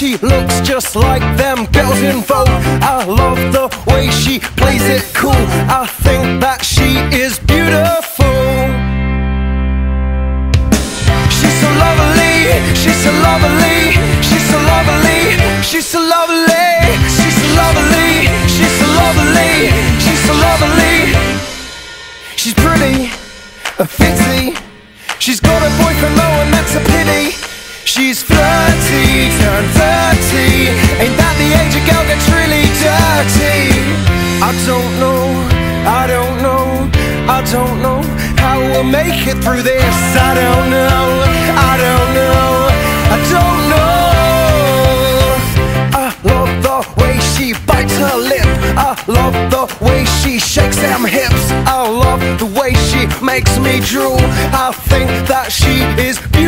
She looks just like them girls in Vogue. I love the way she plays it cool. I think that she is beautiful. She's so lovely, she's so lovely, she's so lovely, she's so lovely, she's so lovely, she's so lovely, she's so lovely. She's pretty, a fitzy. She's got a boyfriend though, and that's a pity. She's flirty, turned 30. Ain't that the age a girl gets really dirty? I don't know, I don't know, I don't know how we'll make it through this. I don't know, I don't know, I don't know. I love the way she bites her lip. I love the way she shakes them hips. I love the way she makes me drool. I think that she is beautiful.